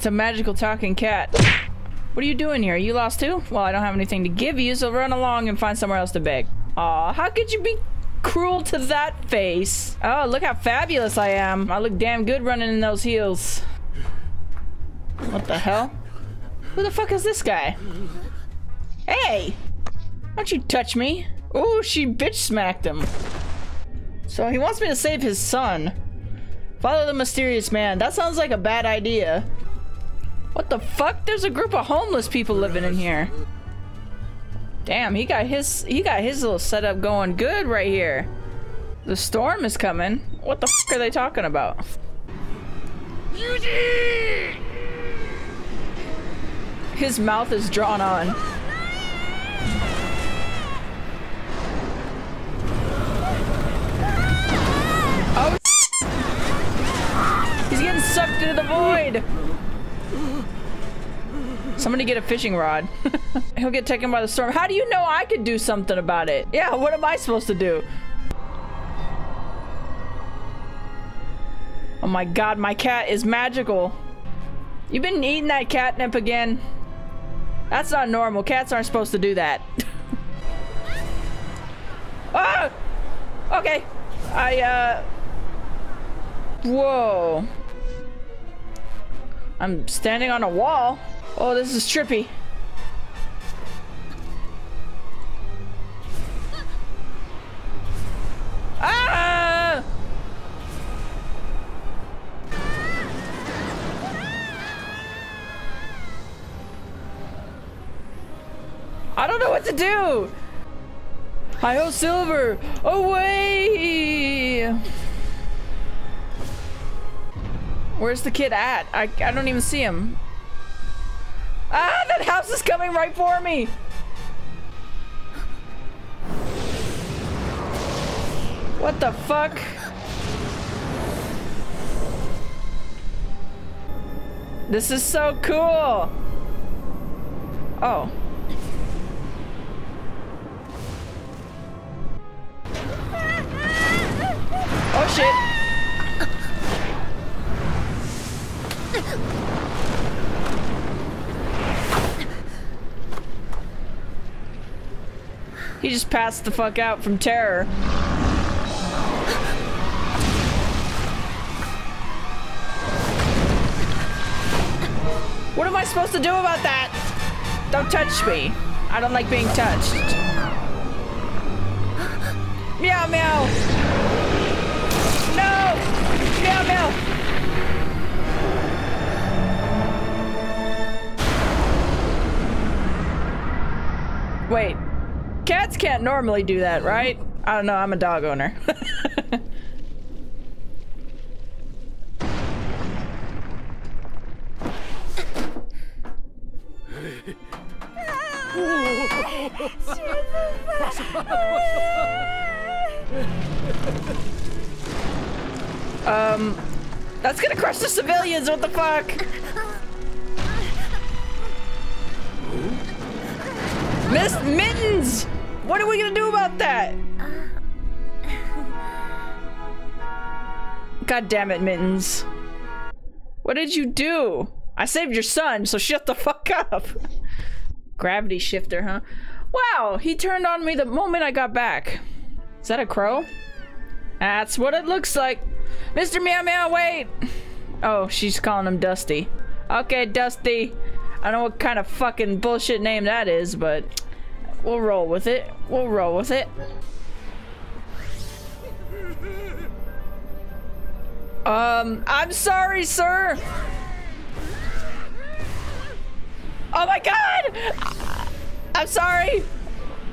It's a magical talking cat. What are you doing here? Are you lost too? Well, I don't have anything to give you, so run along and find somewhere else to beg. Aw, how could you be cruel to that face? Oh, look how fabulous I am. I look damn good running in those heels. What the hell? Who the fuck is this guy? Hey! Don't you touch me. Oh, she bitch smacked him. So he wants me to save his son. Follow the mysterious man. That sounds like a bad idea. What the fuck? There's a group of homeless people living in here. Damn, he got his he got his little setup going good right here. The storm is coming. What the fuck are they talking about? His mouth is drawn on. Oh, he's getting sucked into the void. Somebody get a fishing rod. He'll get taken by the storm. How do you know I could do something about it? Yeah, what am I supposed to do? Oh my god, my cat is magical. You've been eating that catnip again. That's not normal. Cats aren't supposed to do that. ah! Okay. I, uh... Whoa. I'm standing on a wall. Oh, this is trippy. Ah! I don't know what to do. Hi-ho, Silver! Away! Where's the kid at? I, I don't even see him. Ah, that house is coming right for me! What the fuck? This is so cool! Oh. Oh shit! He just passed the fuck out from terror. What am I supposed to do about that? Don't touch me. I don't like being touched. Meow meow. Cats can't normally do that, right? I don't know, I'm a dog owner. um, that's gonna crush the civilians, what the fuck? Miss Mittens! What are we gonna do about that? Uh. God damn it, Mittens. What did you do? I saved your son, so shut the fuck up. Gravity shifter, huh? Wow, he turned on me the moment I got back. Is that a crow? That's what it looks like. Mr. Meow Meow, wait! Oh, she's calling him Dusty. Okay, Dusty. I don't know what kind of fucking bullshit name that is, but we'll roll with it. We'll roll with it. Um, I'm sorry, sir. Oh my god! I'm sorry.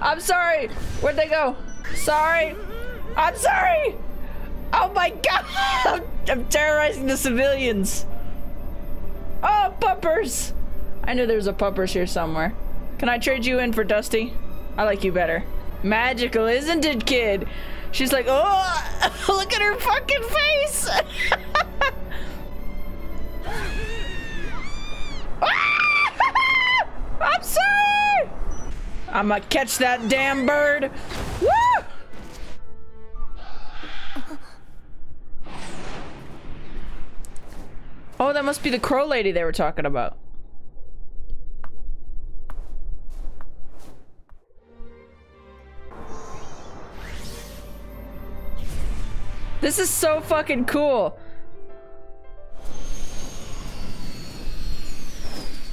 I'm sorry. Where'd they go? Sorry. I'm sorry. Oh my god! I'm, I'm terrorizing the civilians. Oh, puppers! I knew there was a puppers here somewhere. Can I trade you in for Dusty? I like you better. Magical, isn't it, kid? She's like, oh, look at her fucking face! I'm sorry! I'm gonna catch that damn bird. Woo! Oh, that must be the crow lady they were talking about. This is so fucking cool.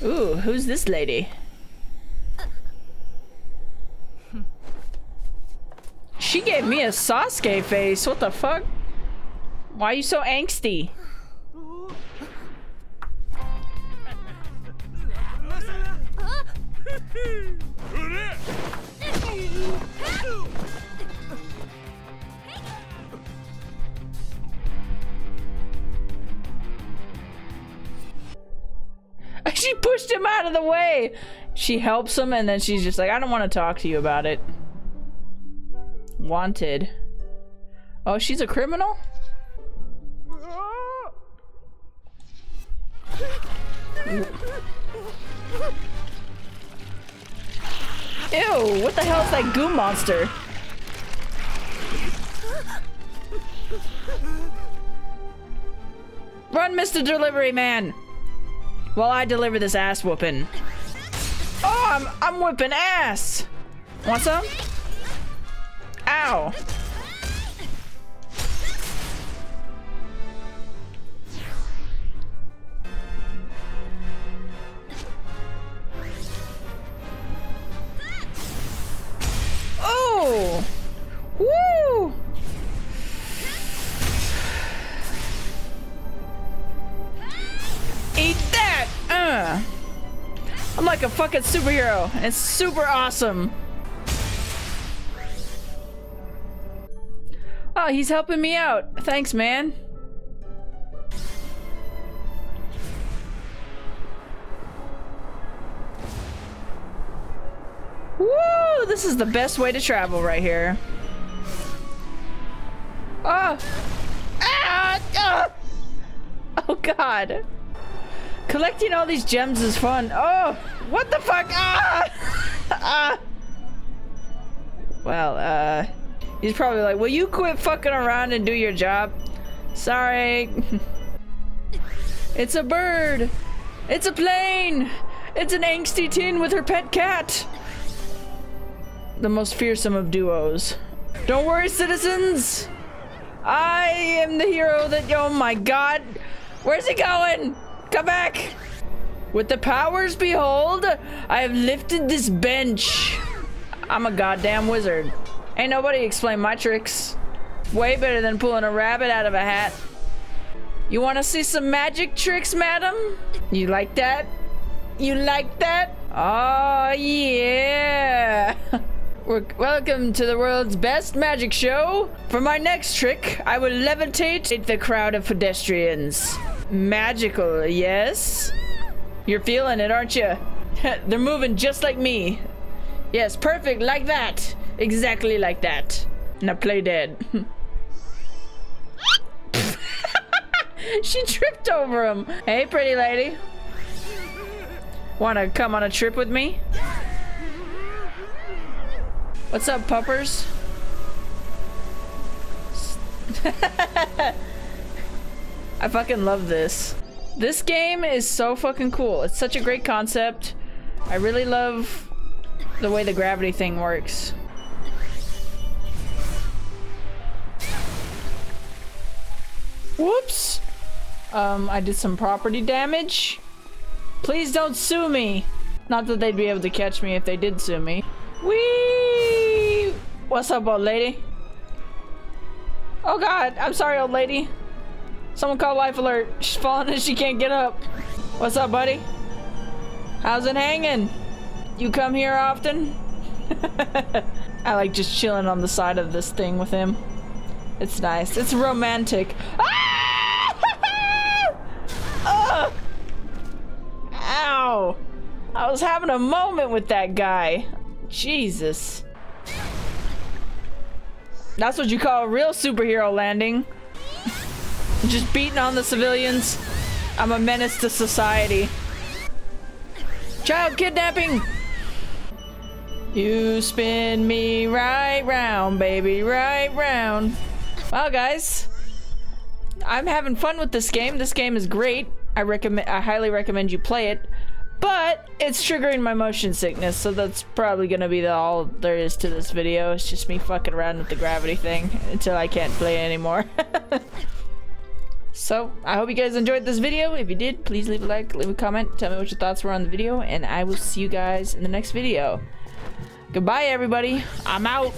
Ooh, who's this lady? She gave me a Sasuke face. What the fuck? Why are you so angsty? pushed him out of the way. She helps him and then she's just like, I don't want to talk to you about it. Wanted. Oh, she's a criminal? Ew, what the hell is that goo monster? Run, Mr. Delivery Man! While I deliver this ass whooping. Oh, I'm, I'm whipping ass! Want some? Ow! Oh! I'm like a fucking superhero. It's super awesome. Oh, he's helping me out. Thanks, man. Woo! This is the best way to travel right here. Oh! Ah! ah! Oh god. Collecting all these gems is fun. Oh! What the fuck? Ah! ah! Well, uh... He's probably like, will you quit fucking around and do your job? Sorry. it's a bird. It's a plane. It's an angsty teen with her pet cat. The most fearsome of duos. Don't worry, citizens. I am the hero that, oh my god. Where's he going? Come back. With the powers behold, I have lifted this bench. I'm a goddamn wizard. Ain't nobody explain my tricks. Way better than pulling a rabbit out of a hat. You want to see some magic tricks, madam? You like that? You like that? Oh, yeah. Welcome to the world's best magic show. For my next trick, I will levitate the crowd of pedestrians. Magical, yes? You're feeling it, aren't you? They're moving just like me. Yes, perfect, like that. Exactly like that. Now play dead. she tripped over him. Hey, pretty lady. Wanna come on a trip with me? What's up, puppers? I fucking love this. This game is so fucking cool. It's such a great concept. I really love the way the gravity thing works. Whoops! Um, I did some property damage. Please don't sue me! Not that they'd be able to catch me if they did sue me. Whee! What's up, old lady? Oh god, I'm sorry, old lady. Someone call life alert. She's falling and she can't get up. What's up, buddy? How's it hanging? You come here often? I like just chilling on the side of this thing with him. It's nice. It's romantic. Ah! uh! Ow! I was having a moment with that guy. Jesus. That's what you call a real superhero landing. Just beating on the civilians. I'm a menace to society. Child kidnapping! You spin me right round, baby, right round. Well, guys, I'm having fun with this game. This game is great. I recommend I highly recommend you play it. But it's triggering my motion sickness, so that's probably gonna be the, all there is to this video. It's just me fucking around with the gravity thing until I can't play anymore. so, I hope you guys enjoyed this video. If you did, please leave a like, leave a comment, tell me what your thoughts were on the video, and I will see you guys in the next video. Goodbye, everybody. I'm out.